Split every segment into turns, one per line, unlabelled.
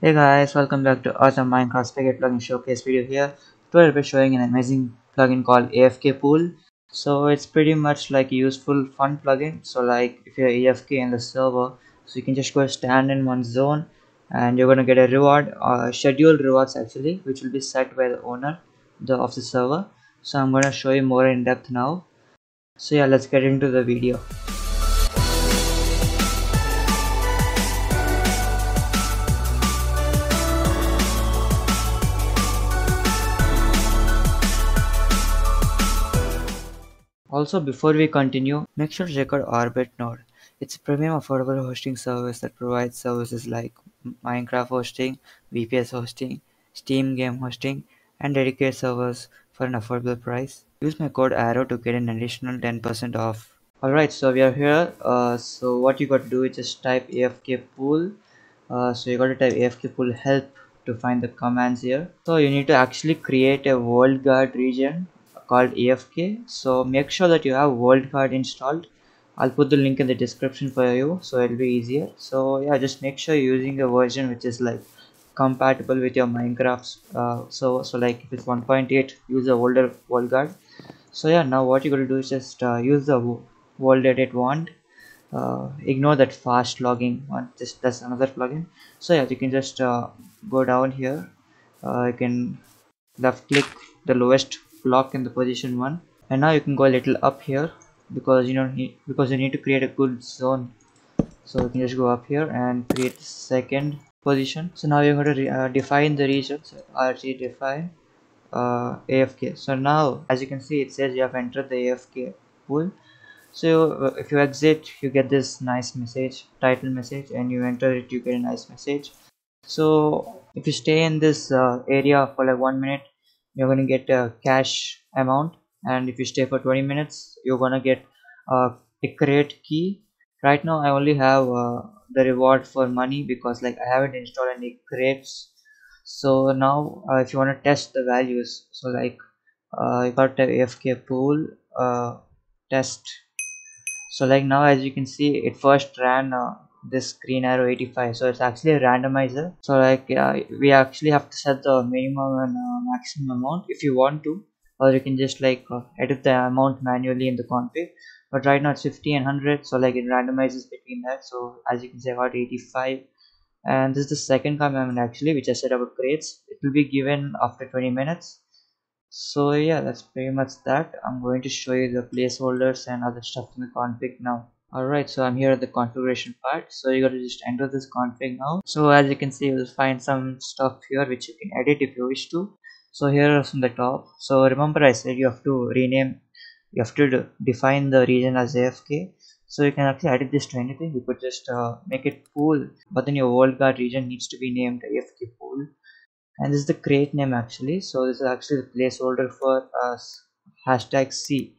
Hey guys, welcome back to awesome Minecraft Spigot plugin showcase video here. Today I'll be showing an amazing plugin called AFK Pool. So it's pretty much like a useful fun plugin. So like if you're AFK in the server, so you can just go stand in one zone and you're gonna get a reward, uh, scheduled rewards actually, which will be set by the owner the, of the server. So I'm gonna show you more in depth now. So yeah, let's get into the video. Also, before we continue, make sure to check out OrbitNode. It's a premium affordable hosting service that provides services like Minecraft hosting, VPS hosting, Steam game hosting, and dedicated servers for an affordable price. Use my code ARROW to get an additional 10% off. Alright, so we are here. Uh, so what you got to do is just type AFK pool. Uh, so you got to type AFK pool help to find the commands here. So you need to actually create a WorldGuard region called AFK so make sure that you have WorldGuard installed. I'll put the link in the description for you so it'll be easier. So yeah just make sure you're using a version which is like compatible with your Minecraft uh, so so like if it's 1.8 use the older WorldGuard so yeah now what you're going to do is just uh, use the WorldEdit wand. Uh, ignore that fast logging one just that's another plugin. So yeah you can just uh, go down here. Uh, you can left click the lowest block in the position one. And now you can go a little up here because you know because you need to create a good zone. So you can just go up here and create second position. So now you're going to uh, define the region. So rg define uh, afk so now as you can see it says you have entered the afk pool. So uh, if you exit you get this nice message title message and you enter it you get a nice message. So if you stay in this uh, area for like one minute you're to get a cash amount and if you stay for 20 minutes you're to get uh, a crate key. Right now i only have uh, the reward for money because like i haven't installed any crates. So now uh, if you want to test the values so like uh, you got the afk pool uh, test. So like now as you can see it first ran uh, this green arrow 85 so it's actually a randomizer. So like yeah, we actually have to set the minimum and uh, maximum amount if you want to. Or you can just like uh, edit the amount manually in the config. But right now it's 50 and 100 so like it randomizes between that. So as you can see got 85 and this is the second command actually which I set about crates it will be given after 20 minutes. So yeah that's pretty much that. I'm going to show you the placeholders and other stuff in the config now alright so I'm here at the configuration part. So you got to just enter this config now. So as you can see you'll find some stuff here which you can edit if you wish to. So here from the top. So remember I said you have to rename you have to define the region as AFK so you can actually edit this to anything. You could just uh, make it pool but then your WorldGuard region needs to be named AFK pool. And this is the crate name actually. So this is actually the placeholder for us uh, hashtag C.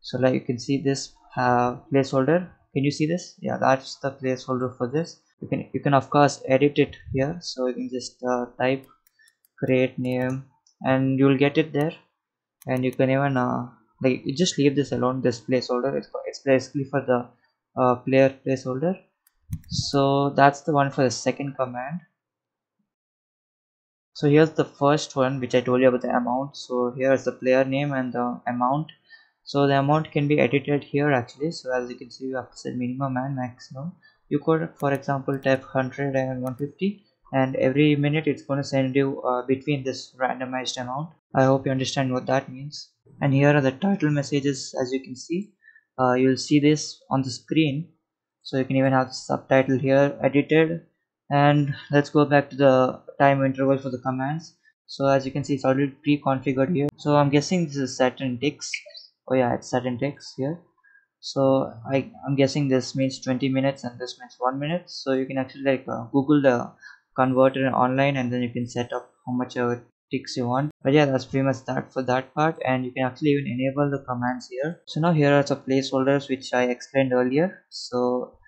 So like you can see this placeholder. Can you see this? Yeah that's the placeholder for this. You can you can of course edit it here. So you can just uh, type create name and you'll get it there. And you can even uh, like you just leave this alone this placeholder. It's, it's basically for the uh, player placeholder. So that's the one for the second command. So here's the first one which i told you about the amount. So here's the player name and the amount so the amount can be edited here actually. So as you can see you have to set minimum and maximum. You could for example type 100 and 150 and every minute it's going to send you uh, between this randomized amount. I hope you understand what that means. And here are the title messages as you can see. Uh, you'll see this on the screen. So you can even have subtitle here edited. And let's go back to the time interval for the commands. So as you can see it's already pre-configured here. So i'm guessing this is set in ticks oh yeah it's certain text here. So I, I'm guessing this means 20 minutes and this means 1 minute. So you can actually like uh, google the converter online and then you can set up how much of ticks you want. But yeah that's pretty much that for that part. And you can actually even enable the commands here. So now here are some placeholders which I explained earlier. So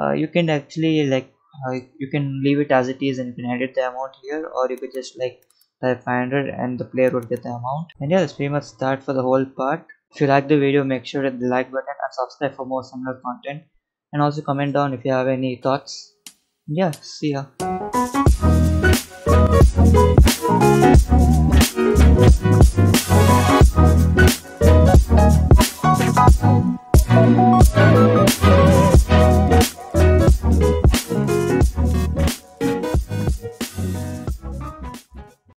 uh, you can actually like uh, you can leave it as it is and you can edit the amount here. Or you could just like type 500 and the player would get the amount. And yeah that's pretty much that for the whole part if you like the video, make sure to hit the like button and subscribe for more similar content. And also comment down if you have any thoughts. Yeah, see ya.